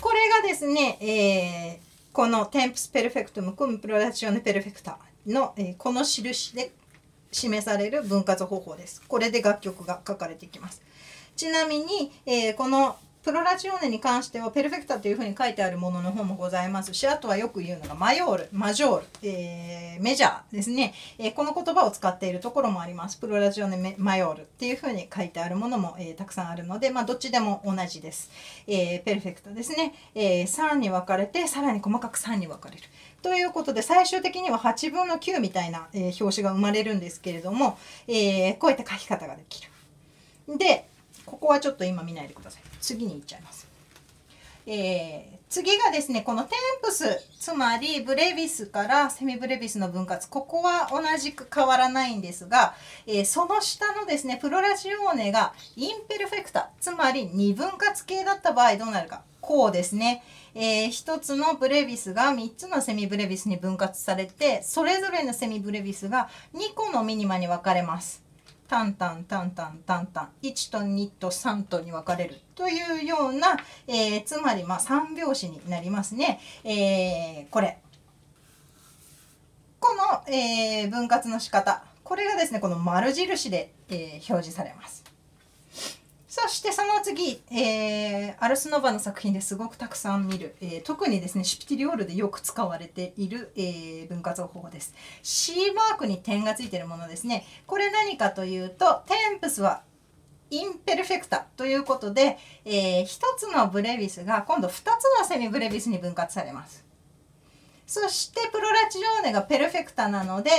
これがですね、えー、このテンプスペルフェクトムコムプロダチオネペルフェクターの、えー、この印で示される分割方法です。これで楽曲が書かれていきます。ちなみに、えー、このプロラジオネに関してはペルフェクタというふうに書いてあるものの方もございますしあとはよく言うのがマヨールマジョール、えー、メジャーですね、えー、この言葉を使っているところもあります。プロラジオネマヨールっていうふうに書いてあるものも、えー、たくさんあるので、まあ、どっちでも同じです、えペルフェクトですね、え3に分かれてさらに細かく3に分かれる。ということで最終的には8分の9みたいな、え表紙が生まれるんですけれども、えこういった書き方ができる。でここはちょっと今見ないでください次に行っちゃいますえー次がですね、このテンプス、つまりブレビスからセミブレビスの分割、ここは同じく変わらないんですが、えー、その下のですね、プロラジオーネがインペルフェクタ、つまり2分割系だった場合どうなるか。こうですね。えー、1つのブレビスが3つのセミブレビスに分割されて、それぞれのセミブレビスが2個のミニマに分かれます。タンタンタンタンタンタン1と2と3とに分かれるというような、えー、つまりまあ3拍子になりますね。えー、これ。この、えー、分割の仕方。これがですね、この丸印で、えー、表示されます。そしてその次、えー、アルスノバの作品ですごくたくさん見る、えー、特にですねシピティリオールでよく使われている、えー、分割方法です。C マークに点がついているものですね。これ何かというとテンプスはインペルフェクタということで、えー、1つのブレビスが今度2つのセミブレビスに分割されます。そしてプロラチオーネがペルフェクタなので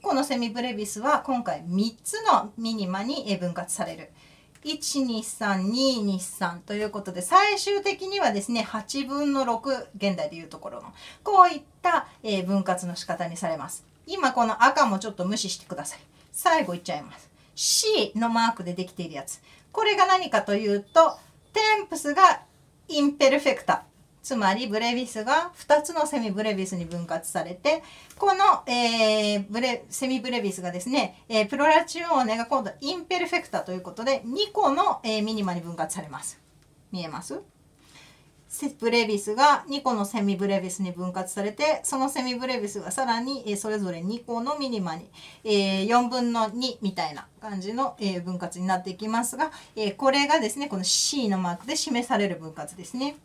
1個のセミブレビスは今回3つのミニマに分割される。123223ということで最終的にはですね8分の6現代でいうところのこういった、え、分割の仕方にされます。今この赤もちょっと無視してください。最後いっちゃいます。C のマークでできているやつ。これが何かというとテンプスがインペルフェクタ。つまりブレビスが2つのセミブレビスに分割されて、この、えー、ブレセミブレビスがですね、えー、プロラチュオーネが今度インペルフェクタということで2個の、えー、ミニマに分割されます。見えます？ブレビスが2個のセミブレビスに分割されてそのセミブレビスがさらに、それぞれ2個のミニマに、えー、4分の2みたいな感じの、分割になっていきますが、えー、これがですねこの C のマークで示される分割ですね。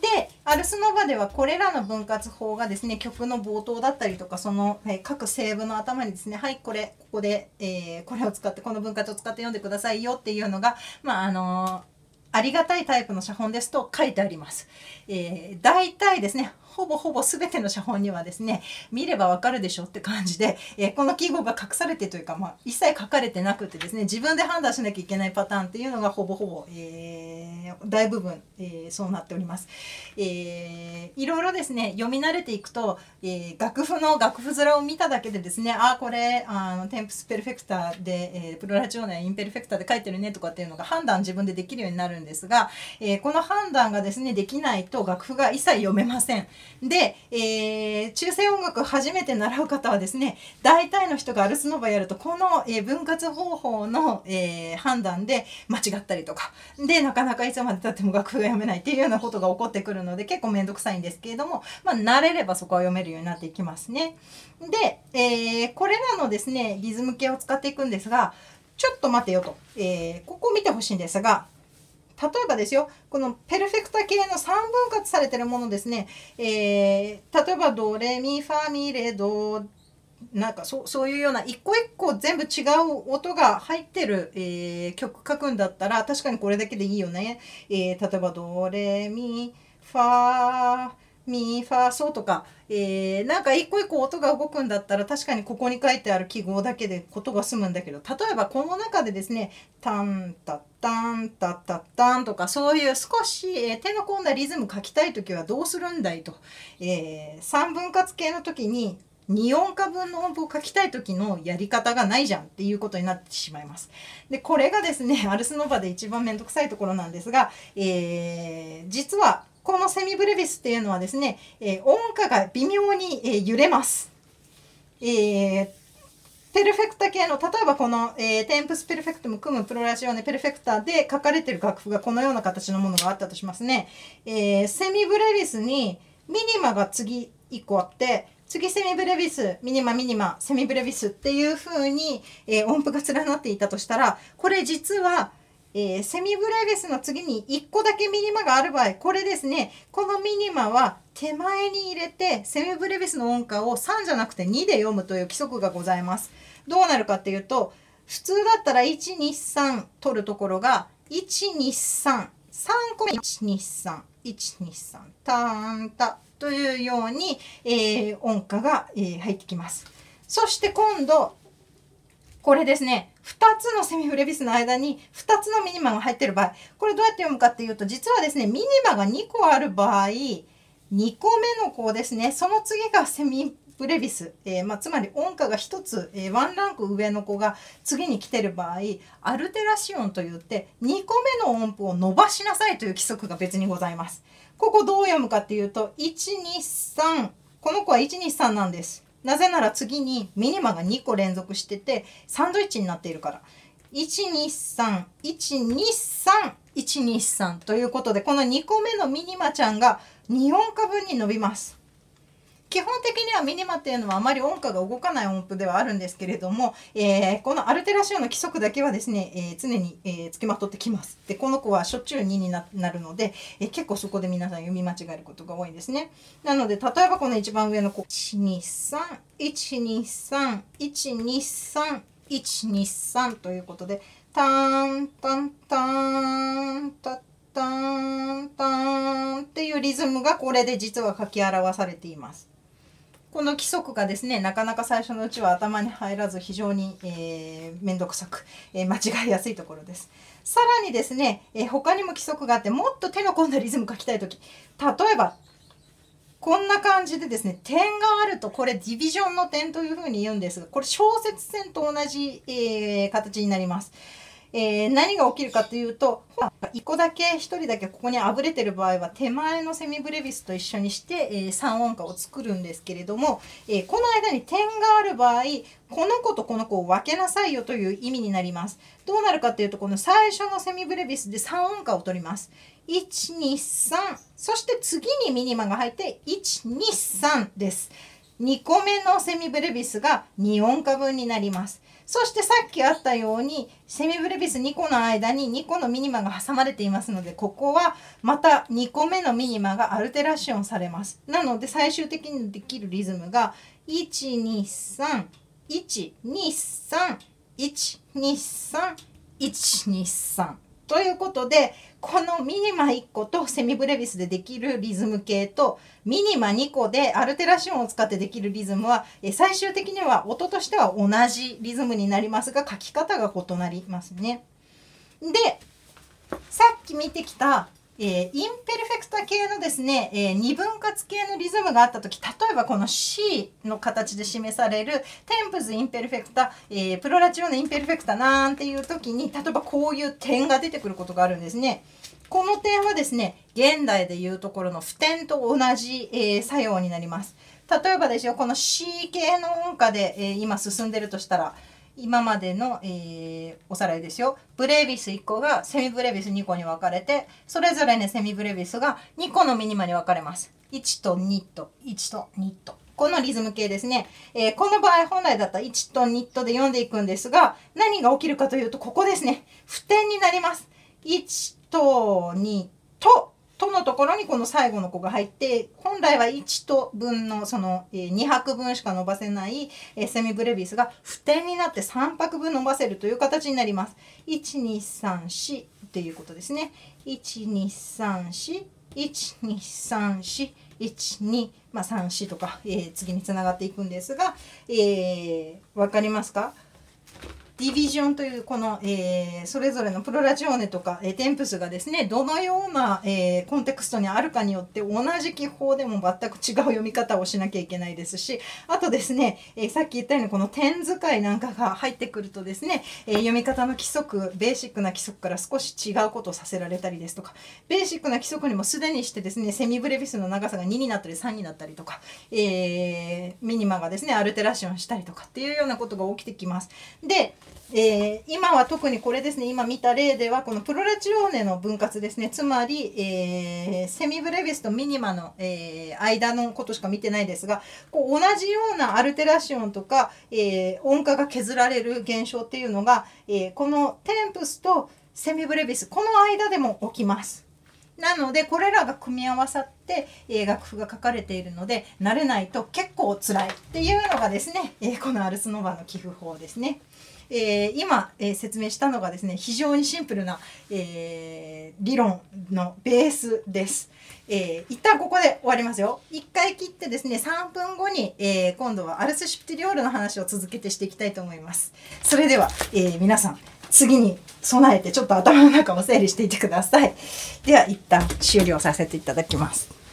でアルスノバではこれらの分割法がですね曲の冒頭だったりとかその、え各声部の頭にですねはいこれここで、えー、これを使ってこの分割を使って読んでくださいよっていうのがまああのーありがたいタイプの写本ですと書いてあります。えー、大体ですね、ほぼほぼ全ての写本にはですね見ればわかるでしょって感じで、えー、この記号が隠されてというか、まあ、一切書かれてなくてですね自分で判断しなきゃいけないパターンっていうのがほぼほぼ、えー、大部分、えー、そうなっております、えー。いろいろですね読み慣れていくと、え、楽譜の楽譜面を見ただけでですねああこれあのテンプスペルフェクターで、え、プロラチオーネインペルフェクターで書いてるねとかっていうのが判断自分でできるようになるんですが、えー、この判断がですねできないと楽譜が一切読めません。で、えー、中世音楽初めて習う方はですね大体の人がアルスノバやるとこの、えー、分割方法の、えー、判断で間違ったりとかでなかなかいつまでたっても楽譜が読めないっていうようなことが起こってくるので結構面倒くさいんですけれども、まあ、慣れればそこは読めるようになっていきますね。で、えー、これらのですねリズム系を使っていくんですがちょっと待てよと、えー、ここを見てほしいんですが例えばですよ、このペルフェクタ系の3分割されてるものですね、えー、例えばドレミファミレドなんかそそういうような一個一個全部違う音が入ってる、えー、曲書くんだったら確かにこれだけでいいよね。えー、例えばドレミファミファソとか、えー、なんか一個一個音が動くんだったら確かにここに書いてある記号だけでことが済むんだけど例えばこの中でですねタンタッタンタッタッタンとかそういう少し、えー、手の込んだリズム書きたい時はどうするんだいと、えー、3分割系の時に2音化分の音符を書きたい時のやり方がないじゃんっていうことになってしまいます。でこれがですねアルスノバで一番面倒くさいところなんですが、えー、実はこのセミブレビスっていうのはですね、えー、音階が微妙に、え、揺れます。えー、 perfecta 系の、例えばこの、えー、 tempus perfectum cum prolatione perfecta で書かれてる楽譜がこのような形のものがあったとしますね。えー、セミブレビスにミニマが次1個あって、次セミブレビス、ミニマ、ミニマ、セミブレビスっていう風に、えー、音符が連なっていたとしたら、これ実は、えー、セミブレビスの次に1個だけミニマがある場合、これですね、このミニマは手前に入れて、セミブレビスの音階を3じゃなくて2で読むという規則がございます。どうなるかっていうと、普通だったら1、2、3取るところが、1、2、3、3個目、1、2、3、1、2、3、ターンタというように、えー、音階が、えー、入ってきます。そして今度、これですね、2つのセミブレビスの間に2つのミニマが入ってる場合、これどうやって読むかっていうと、実はですね、ミニマが2個ある場合、2個目の子ですね、その次がセミブレビス、えー、まあ、つまり音階が1つ、えー、ワンランク上の子が次に来てる場合アルテラシオンといって2個目の音符を伸ばしなさいという規則が別にございます。ここどう読むかっていうと123この子は123なんです。なぜなら次にミニマが2個連続しててサンドイッチになっているから。123、123、123ということでこの2個目のミニマちゃんが2音化分に伸びます。基本的にはミニマっていうのはあまり音階が動かない音符ではあるんですけれども、えー、このアルテラシオの規則だけはですね、えー、常に、えー、つきまとってきます。で、この子はしょっちゅう2になるので、え結構そこで皆さん読み間違えることが多いですね。なので、例えばこの一番上の子、123、123、123、123ということで、ターン、タン、ターン、タッタン、タンっていうリズムがこれで実は書き表されています。この規則がですねなかなか最初のうちは頭に入らず非常に、えー、めんどくさく、えー、間違いやすいところです。さらにですね、えー、他にも規則があってもっと手の込んだリズム書きたい時例えばこんな感じでですね点があるとこれディビジョンの点というふうに言うんですがこれ小節線と同じ、えー、形になります。えー、何が起きるかというと1個だけ1人だけここにあぶれてる場合は手前のセミブレビスと一緒にして、えー、3音階を作るんですけれども、えー、この間に点がある場合この子とこの子を分けなさいよという意味になります。どうなるかというとこの最初のセミブレビスで3音階を取ります。123そして次にミニマが入って123です。2個目のセミブレビスが2音階分になります。そしてさっきあったようにセミブレビス2個の間に2個のミニマが挟まれていますのでここはまた2個目のミニマがアルテラシオンされます。なので最終的にできるリズムが123123123123123ということでこのミニマ1個とセミブレビスでできるリズム系とミニマ2個でアルテラシオンを使ってできるリズムは最終的には音としては同じリズムになりますが書き方が異なりますね。でさっき見てきたえー、インペルフェクタ系のですね、えー、二分割系のリズムがあった時例えばこの C の形で示されるテンプズインペルフェクタ、えー、プロラチオのインペルフェクタなんていう時に例えばこういう点が出てくることがあるんですね。この点はですね現代でいうところの符点と同じ、え、作用になります。例えばですよこの C 系の音階で、え、今進んでるとしたら今までの、えー、おさらいですよ。ブレービス1個がセミブレービス2個に分かれて、それぞれね、セミブレービスが2個のミニマに分かれます。1と2と1と2と。このリズム系ですね。えー、この場合本来だったら1と2とで読んでいくんですが、何が起きるかというと、ここですね。符点になります。1と2ととのところにこの最後の子が入って本来は1と分のその2拍分しか伸ばせないセミブレビスが符点になって3拍分伸ばせるという形になります。1234っていうことですね。1234 1234 12まあ34とか、えー、次につながっていくんですが、えー、分かりますか？ディビジョンというこの、えー、それぞれのプロラジオネとか、えー、テンプスがですねどのような、えー、コンテクストにあるかによって同じ記法でも全く違う読み方をしなきゃいけないですしあとですね、えさっき言ったようにこの点使いなんかが入ってくるとですね、え読み方の規則ベーシックな規則から少し違うことをさせられたりですとかベーシックな規則にもすでにしてですねセミブレビスの長さが2になったり3になったりとか、えミニマがですねアルテラションしたりとかっていうようなことが起きてきます。でえー、今は特にこれですね今見た例ではこのプロラチオーネの分割ですねつまり、えー、セミブレビスとミニマの、えー、間のことしか見てないですがこう同じようなアルテラシオンとか、え音化が削られる現象っていうのが、えこのテンプスとセミブレビスこの間でも起きます。なのでこれらが組み合わさって、え楽譜が書かれているので慣れないと結構辛いっていうのがですね、えこのアルスノバの寄付法ですね。えー今、えー説明したのがですね非常にシンプルな、えー理論のベースです。えー一旦ここで終わりますよ。一回切ってですね3分後に、えー今度はアルスシュプティリオールの話を続けてしていきたいと思います。それでは、えー皆さん次に備えてちょっと頭の中を整理していてください。では一旦終了させていただきます。